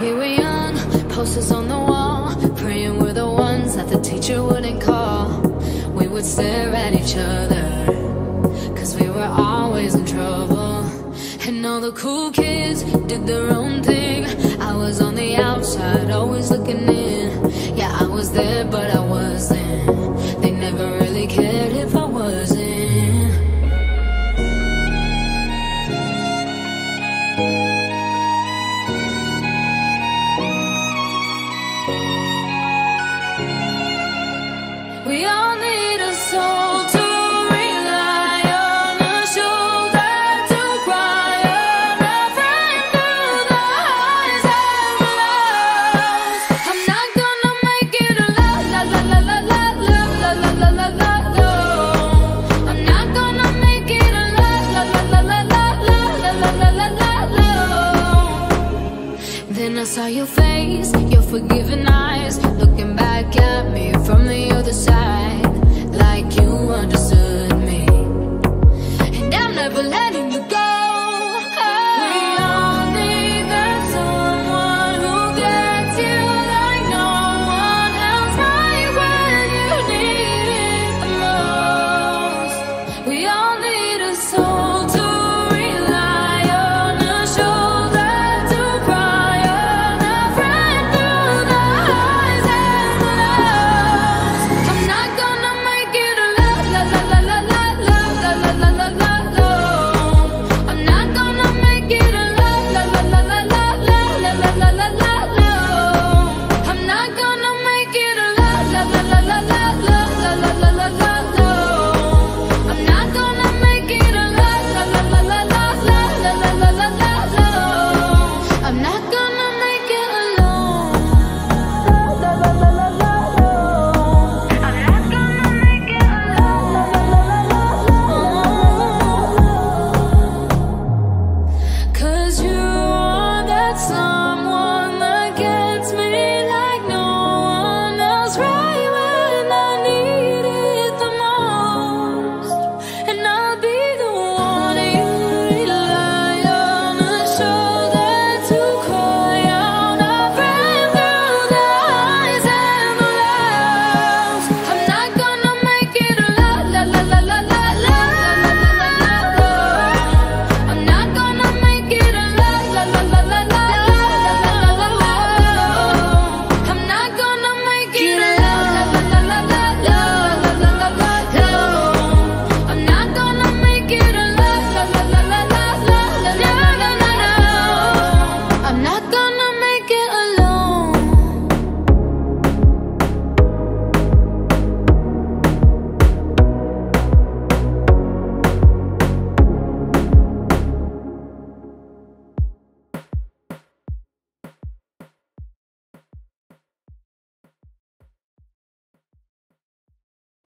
Here we young, posters on the wall, praying we're the ones that the teacher wouldn't call. We would stare at each other, cause we were always in trouble. And all the cool kids did their own thing. I was on the outside, always looking in. Yeah, I was there, but I wasn't. They never really cared if I Then I saw your face, your forgiveness la la